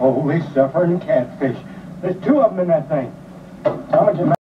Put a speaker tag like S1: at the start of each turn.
S1: Oh, Holy suffering catfish. There's two of them in that thing.